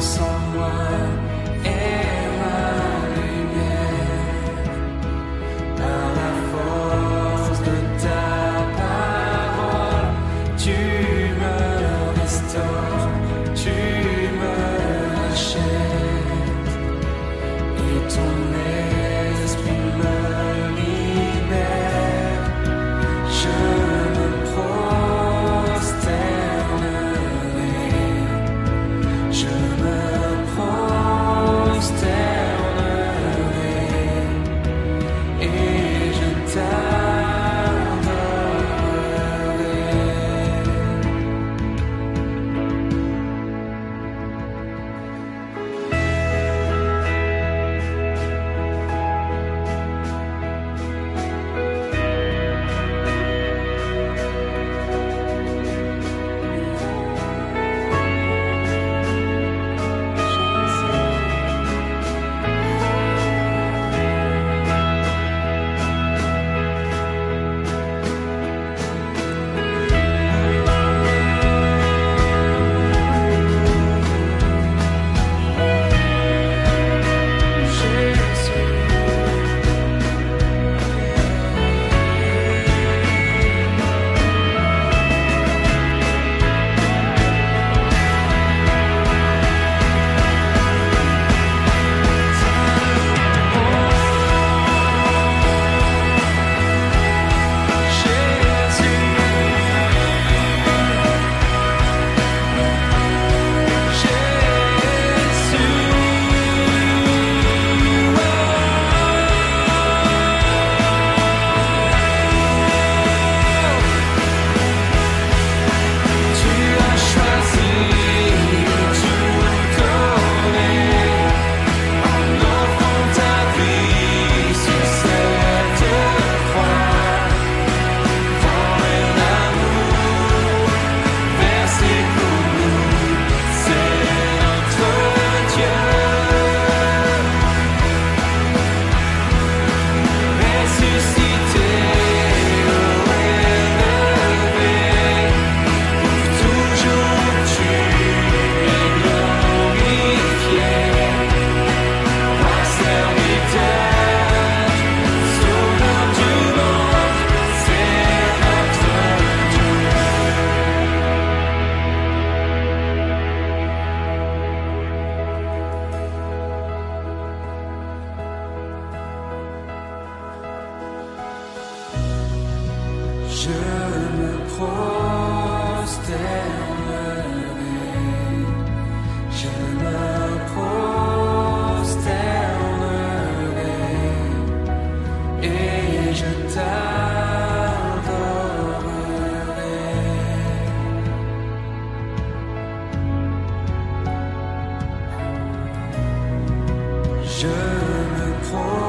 someone Je me prosternerai, je me prosternerai et je t'adorerai. Je me prosternerai.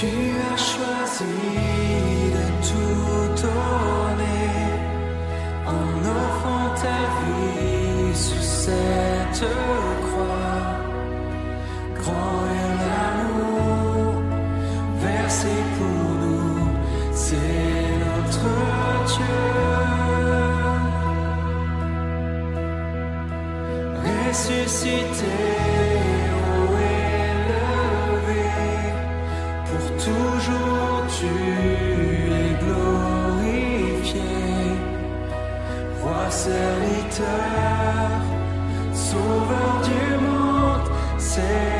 Tu as choisi de tout donner en offrant ta vie sous cette croix. Grand est l'amour versé pour nous, c'est notre Dieu. Ressuscité, toujours tu es glorifié. Roi serviteur, sauveur du monde, c'est.